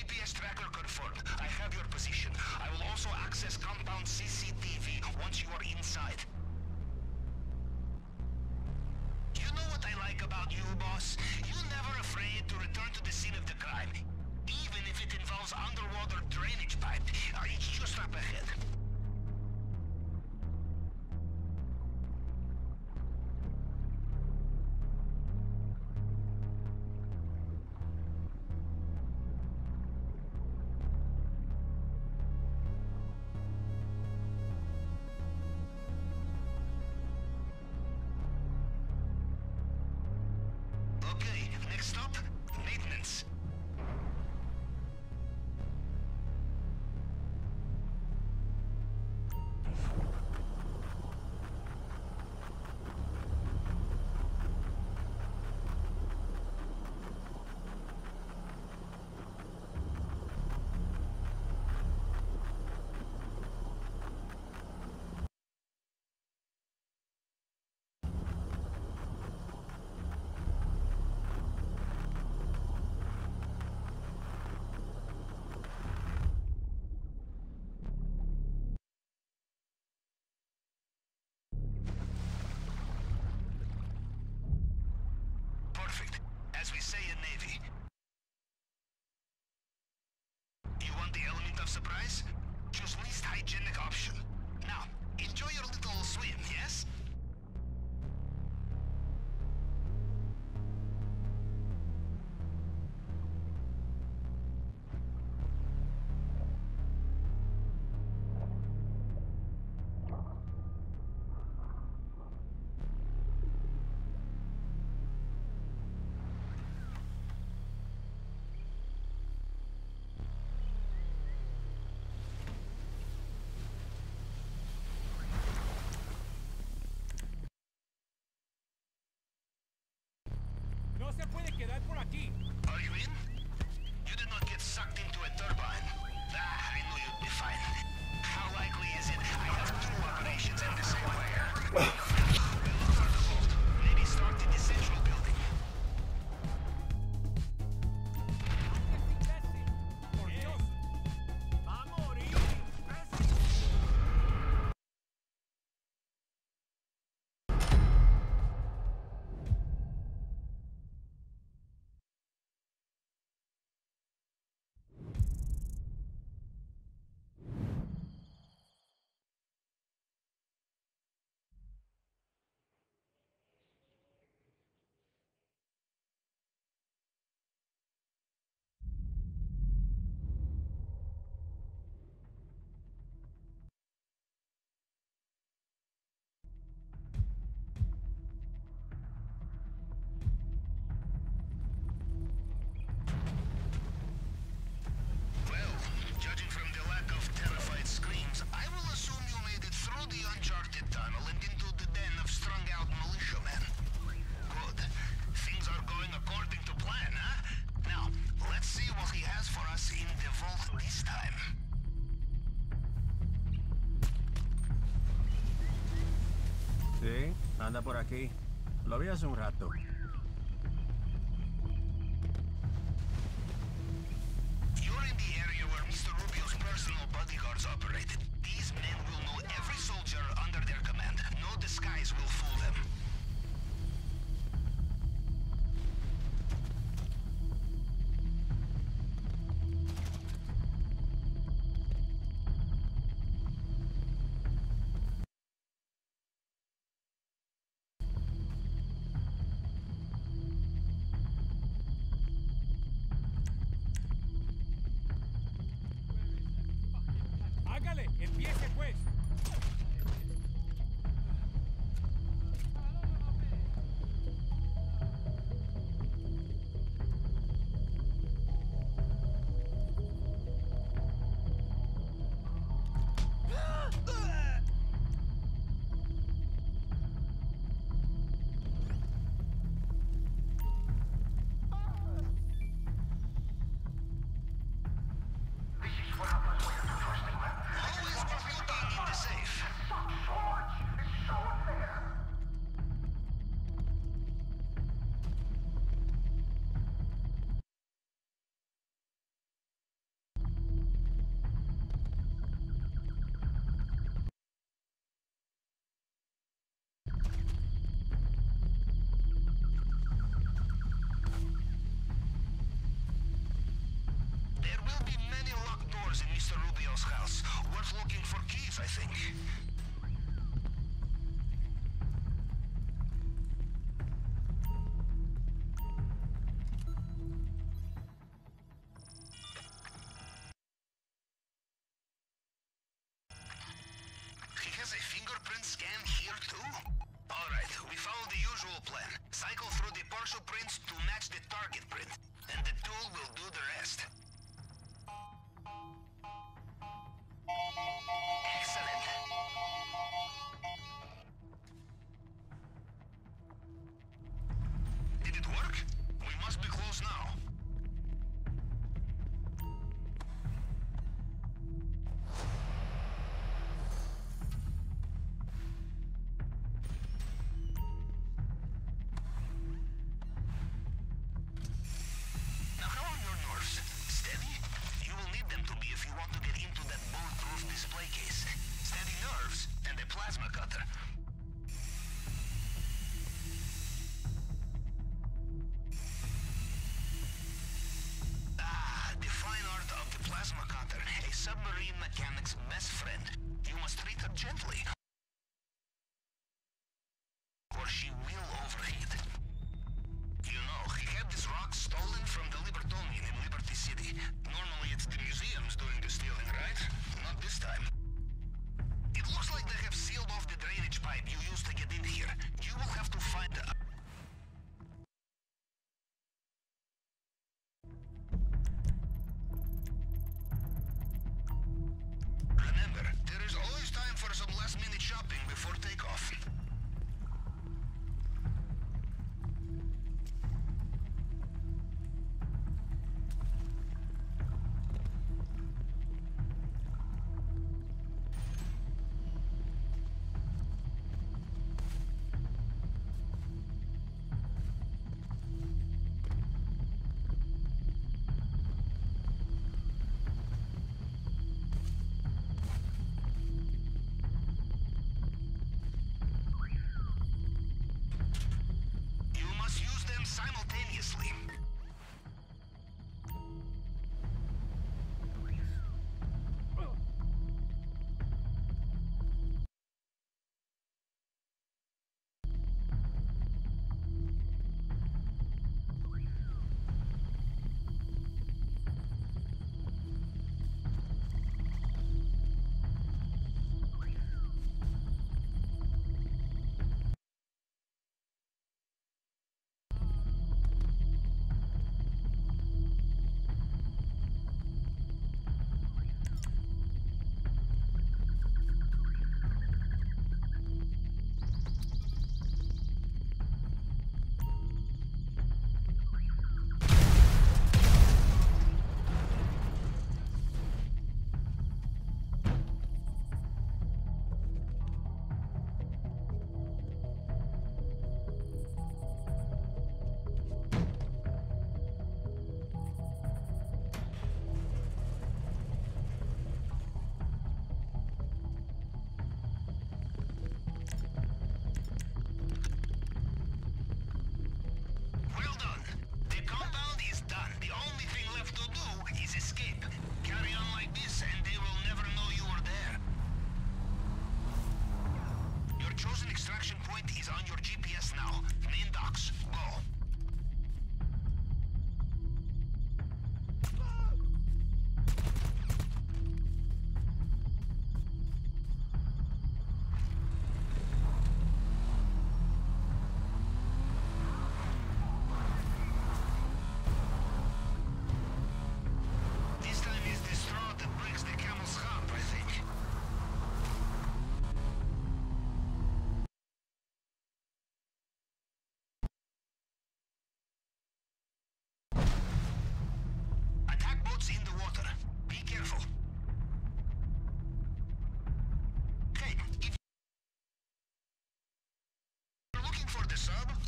GPS tracker confirmed. I have your position. I will also access compound CCTV once you are inside. You know what I like about you, boss? You're never afraid to return to the scene of the crime. Even if it involves underwater drainage pipe. It's just up ahead. In Navy. You want the element of surprise? Choose least hygienic option. Now, enjoy your little swim, yes? Sí, anda por aquí. Lo. You're in the area where Mr. Rubio's personal bodyguards operated. These men will know every soldier under their command. No disguise will fool them. Hágale, empiece pues. There will be many locked doors in Mr. Rubio's house. Worth looking for keys, I think. He has a fingerprint scan here too? Alright, we follow the usual plan. Cycle through the partial prints to match the target print, and the tool will do the rest. simultaneously.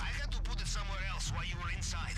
I had to put it somewhere else while you were inside.